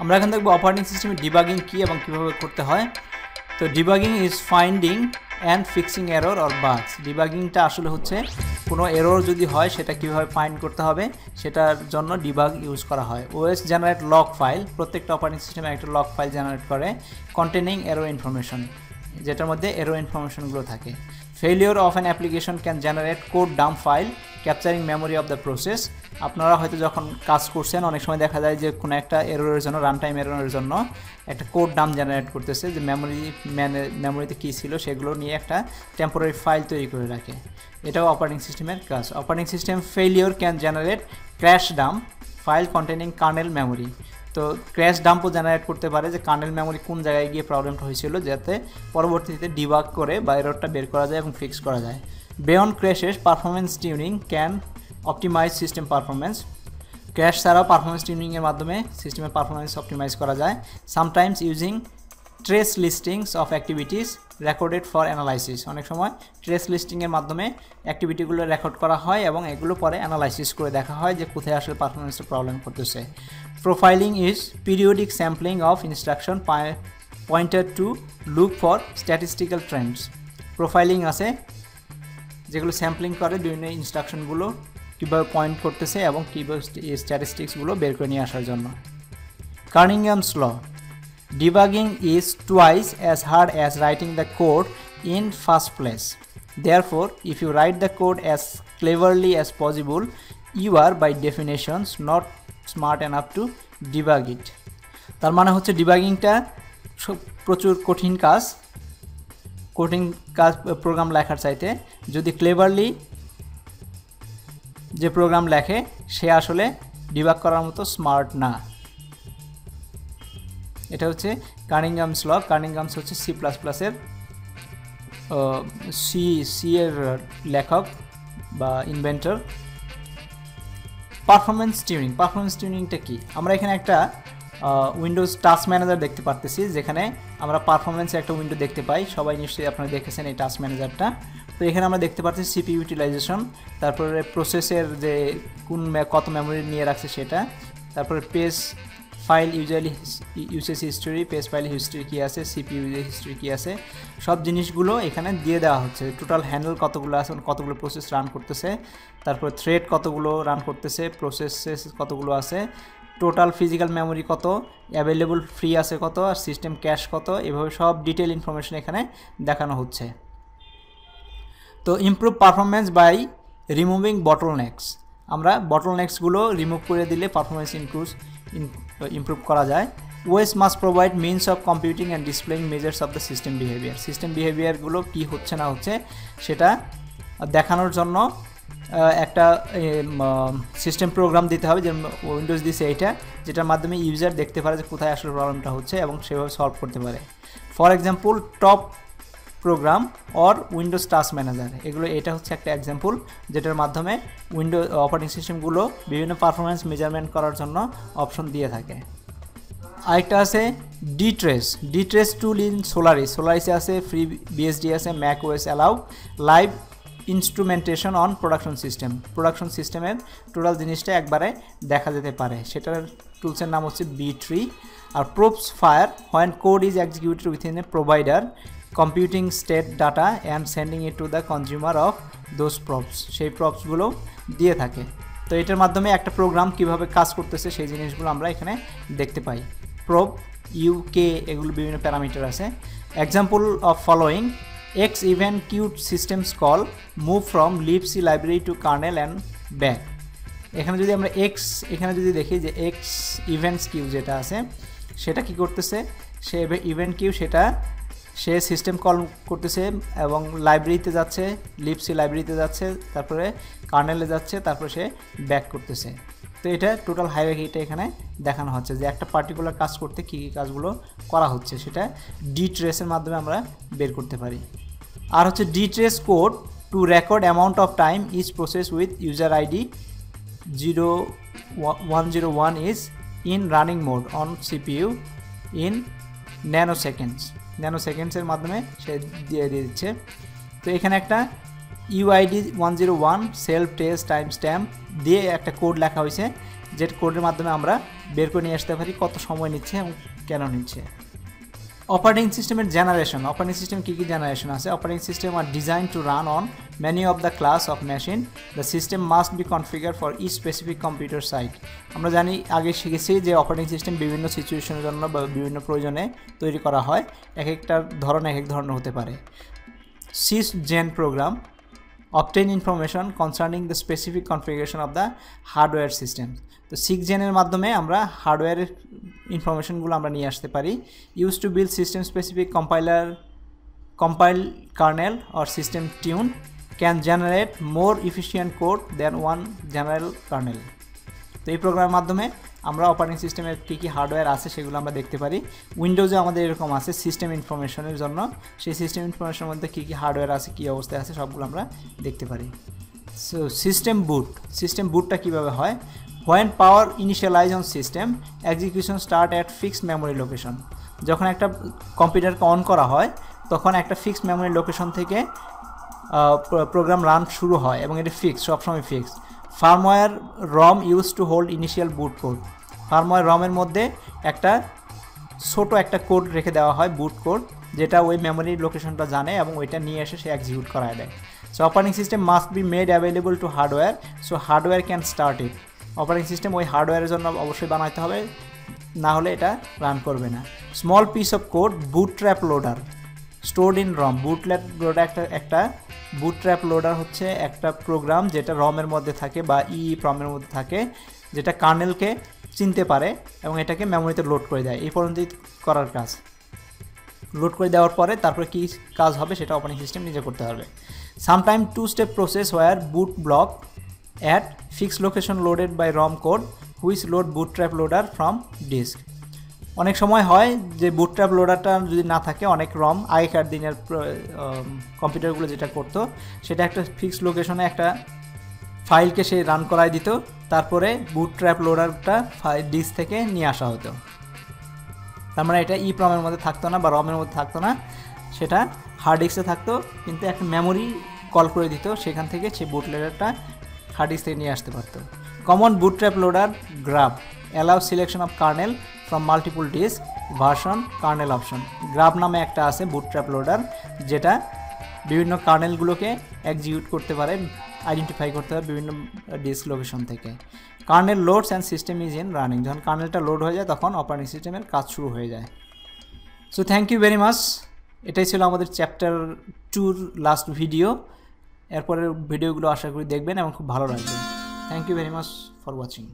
আমরা এখন দেখব অপারেটিং সিস্টেমে ডিবাগিং কী এবং কীভাবে করতে হয়। তো debugging is finding and fixing error or bugs ডিবাগিংটা আসলে হচ্ছে কোনো এরর যদি হয়, সেটা কীভাবে ফাইন্ড করতে হবে, সেটার জন্য ডিবাগ ইউজ করা হয়। ওএস জেনারেট লক ফাইল প্রত্যেকটা অপারেটিং সিস্টেমে একটা লক ফাইল জেনারেট করে কন্টেনিং এরো ইনফরমেশন যেটার মধ্যে এরো ইনফরমেশনগুলো থাকে। Failure of an application can generate core dump file capturing memory of the process আপনারা হয়তো যখন কাজ করছেন, অনেক সময় দেখা যায় যে কোনো একটা এরোরের জন্য রান টাইম এরোরের জন্য একটা কোড ডাম জেনারেট করতেছে যে মেমোরি ম্যানে মেমোরিতে কী ছিল সেগুলো নিয়ে একটা টেম্পোরারি ফাইল তৈরি করে রাখে। এটাও অপারেটিং সিস্টেমের কাজ। Operating system failure can generate crash dump file containing kernel memory তো ক্র্যাশ ডাম্পও জেনারেট করতে পারে যে কার্নেল মেমোরি কোন জায়গায় গিয়ে প্রবলেমটা হয়েছিল, যাতে পরবর্তীতে ডিবাগ করে বা এররটা বের করা যায় এবং ফিক্স করা যায়। Beyond ক্র্যাশের performance tuning can optimize system performance crash ছাড়াও পারফরমেন্স টিউনিংয়ের মাধ্যমে সিস্টেমের পারফরমেন্স অপটিমাইজ করা যায়। Sometimes using trace listings of activities recorded for analysis অনেক সময় ট্রেস লিস্টিংয়ের মাধ্যমে অ্যাক্টিভিটিগুলো রেকর্ড করা হয় এবং এগুলো পরে অ্যানালাইসিস করে দেখা হয় যে কোথায় আসলে পারফরমেন্সটা প্রবলেম করতেছে। Profiling is periodic sampling of instruction pointer to look for statistical trends profiling আছে, যেগুলো স্যাম্পলিং করে বিভিন্ন ইনস্ট্রাকশনগুলো কীভাবে পয়েন্ট করতেছে এবং কীভাবে স্ট্যাটিস্টিক্সগুলো বের করে নিয়ে আসার জন্য। Kernighan's law debugging is twice as hard as writing the code in first place therefore, if you write the code as cleverly as possible, you are by definitions not smart enough to debug it. তার মানে হচ্ছে ডিবাগিংটা প্রচুর কঠিন কাজ কঠিন কাজ programme লেখার চাইতে। যদি ক্লেভারলি যে প্রোগ্রাম লেখে, সে আসলে ডিবাগ করার মতো স্মার্ট না। এটা হচ্ছে কার্নিংগামস ল কার্নিংগামস হচ্ছে সি প্লাস প্লাসের সি সি এর লেখক বা ইনভেন্টর পারফরমেন্স টিউনিং পারফরমেন্স টিউনিংটা কি? আমরা এখানে একটা উইন্ডোজ টাস্ক ম্যানেজার দেখতে পারতেছি, যেখানে আমরা পারফরমেন্সের একটা উইন্ডো দেখতে পাই। সবাই নিশ্চয়ই আপনারা দেখেছেন এই টাস্ক ম্যানেজারটা তো এখানে আমরা দেখতে পাচ্ছি সিপি ইউটিলাইজেশন তারপরে প্রসেসের যে কোন কত মেমোরি নিয়ে রাখছে সেটা, তারপরে page file usually uses history page file history কী আছে সিপি ইউজের হিস্ট্রি কী আছে, সব জিনিসগুলো এখানে দিয়ে দেওয়া হচ্ছে। টোটাল হ্যান্ডেল কতগুলো আছে, কতগুলো প্রসেস রান করতেছে, তারপর থ্রেড কতগুলো রান করতেছে প্রসেসেস কতগুলো আছে টোটাল ফিজিক্যাল মেমোরি কত অ্যাভেলেবল ফ্রি আছে কত, আর সিস্টেম ক্যাশ কত, এভাবে সব ডিটেল ইনফরমেশন এখানে দেখানো হচ্ছে। তো improve performance by removing bottlenecks আমরা বটল নেক্সগুলো রিমুভ করে দিলে পারফরমেন্স ইনক্রুজ ইমপ্রুভ করা যায়। OSes must provide means of computing and displaying measures of the system behaviour system বিহেভিয়ারগুলো কী হচ্ছে না হচ্ছে সেটা দেখানোর জন্য একটা সিস্টেম প্রোগ্রাম দিতে হবে যে উইন্ডোজ দিছে এইটা, যেটার মাধ্যমে ইউজার দেখতে পারে যে কোথায় আসলে প্রবলেমটা হচ্ছে এবং সেভাবে সলভ করতে পারে। For example top program or Windows task manager এগুলো এটা হচ্ছে একটা এক্সাম্পল যেটার মাধ্যমে উইন্ডো অপারেটিং সিস্টেমগুলো বিভিন্ন পারফরমেন্স মেজারমেন্ট করার জন্য অপশন দিয়ে থাকে। আরেকটা আছে ডিট্রেস ডিট্রেস টুল ইন সোলারিস সোলারিসে আছে ফ্রি বিএসডি আছে Mac OSes allow live instrumentation on production system production সিস্টেমের টোটাল জিনিসটা একবারে দেখা যেতে পারে। সেটার টুলসের নাম হচ্ছে B tree R probes fire when code is executed within a provider computing state data and sending it to the consumer of those probes সেই প্রপসগুলো দিয়ে থাকে। তো এটার মাধ্যমে একটা প্রোগ্রাম কীভাবে কাজ করতেছে সেই জিনিসগুলো আমরা এখানে দেখতে পাই। প্রোপ ইউকে এগুলো বিভিন্ন প্যারামিটার আছে। Example of following X event cute systems call move from libc library to kernel and back এখানে যদি আমরা এক্স এখানে যদি দেখি যে এক্স ইভেন্টস কিউ যেটা আছে, সেটা কি করতেছে? সে ইভেন্ট কিউ সেটা সে সিস্টেম কল করতেছে এবং লাইব্রেরিতে যাচ্ছে লিপসি লাইব্রেরিতে যাচ্ছে, তারপরে কার্নেলে যাচ্ছে, তারপরে সে ব্যাক করতেছে। তো এটা টোটাল হাইওয়েটা এখানে দেখানো হচ্ছে যে একটা পার্টিকুলার কাজ করতে কী কী কাজগুলো করা হচ্ছে, সেটা ডি ট্রেসের মাধ্যমে আমরা বের করতে পারি। আর হচ্ছে D trace code to record amount of time is process with user ID zero one zero one is in running mode on CPU in nanoseconds nano সেকেন্ডসের মাধ্যমে সে দিয়ে দিয়ে দিচ্ছে। তো এখানে একটা UID one zero one self test timestamp দিয়ে একটা কোড লেখা হয়েছে, যে কোডের মাধ্যমে আমরা বের করে নিয়ে আসতে পারি কত সময় নিচ্ছে এবং কেন নিচ্ছে। অপারেটিং সিস্টেমের জেনারেশন অপারেটিং সিস্টেম কী কী জেনারেশন আছে? Operating system are design to run on many of the class of machine the system must be configure for E specific computer site আমরা জানি, আগে শিখেছি যে অপারেটিং সিস্টেম বিভিন্ন সিচুয়েশনের জন্য বা বিভিন্ন প্রয়োজনে তৈরি করা হয়। এক একটার ধরন এক এক ধরনের হতে পারে। Sysgen program obtain information concerning the specific configuration of the hardware system. তো সিক্স জেনের মাধ্যমে আমরা হার্ডওয়্যারের ইনফরমেশনগুলো আমরা নিয়ে আসতে পারি। Use to build system specific compiler compile kernel or system tune can generate more efficient code than one general kernel তো এই প্রোগ্রামের মাধ্যমে আমরা অপারেটিং সিস্টেমের কী কী হার্ডওয়্যার আছে সেগুলো আমরা দেখতে পারি। উইন্ডোজে আমাদের এরকম আছে সিস্টেম ইনফরমেশনের জন্য। সেই সিস্টেম ইনফরমেশনের মধ্যে কী কী হার্ডওয়্যার আছে, কী অবস্থায় আছে সবগুলো আমরা দেখতে পারি। সো সিস্টেম বুট সিস্টেম বুটটা কীভাবে হয়? When power initialize on system execution start at fixed memory location যখন একটা কম্পিউটারকে অন করা হয়, তখন একটা ফিক্সড মেমোরি লোকেশন থেকে প্রোগ্রাম রান শুরু হয় এবং এটা ফিক্স সবসময় fixed firmware ROM use to hold initial boot code firmware রমের মধ্যে একটা ছোট একটা কোড রেখে দেওয়া হয় বুট কোড যেটা ওই মেমোরি লোকেশনটা জানে এবং ওইটা নিয়ে এসে সে এক্সিকিউট করায় দেয়। So operating system must be made available to hardware so hardware can start it operating system ওই হার্ডওয়্যারের জন্য অবশ্যই বানাইতে হবে, না হলে এটা রান করবে না। Small piece of code bootstrap loader stored in ROM bootstrap loader একটা একটা বুট ট্র্যাপ লোডার হচ্ছে একটা প্রোগ্রাম যেটা রমের মধ্যে থাকে বা ই প্রমের মধ্যে থাকে, যেটা কার্নেলকে চিনতে পারে এবং এটাকে মেমোরিতে লোড করে দেয়। এই পর্যন্তই করার কাজ। লোড করে দেওয়ার পরে তারপরে কী কাজ হবে সেটা অপারেটিং সিস্টেম নিজে করতে হবে। Sometime two step process where boot block fix location loaded by ROM code which load bootstrap loader from disk অনেক সময় হয় যে বুটট্র্যাপ লোডারটা যদি না থাকে, অনেক রম আগেকার দিনের কম্পিউটারগুলো যেটা করতো, সেটা একটা ফিক্সড লোকেশনে একটা ফাইলকে সে রান করাই দিত, তারপরে বুটট্র্যাপ লোডারটা ডিস্ক থেকে নিয়ে আসা হতো। তার মানে এটা ই প্রমের মধ্যে থাকতো না বা রমের মধ্যে থাকতো না, সেটা হার্ড ডিস্কে থাকতো, কিন্তু একটা মেমোরি কল করে দিত, সেখান থেকে সে বুট লোডারটা হার্ড থেকে নিয়ে আসতে পারতো। Common bootstrap loader GRUB allow selection of kernel from multiple disk version kernel option GRUB নামে একটা আছে বুটট্র্যাপ লোডার যেটা বিভিন্ন কার্নেলগুলোকে এক্সিকিউট করতে পারে আইডেন্টিফাই করতে পারে বিভিন্ন ডিস্ক লোকেশন থেকে। Kernel loads and system is in running যখন কার্নেলটা লোড হয়ে যায়, তখন অপারেটিং সিস্টেমের কাজ শুরু হয়ে যায়। So thank you very much এটাই ছিল আমাদের চ্যাপ্টার টুর লাস্ট ভিডিও এরপরের ভিডিওগুলো আশা করি দেখবেন এবং খুব ভালো লাগবে। Thank you very much for watching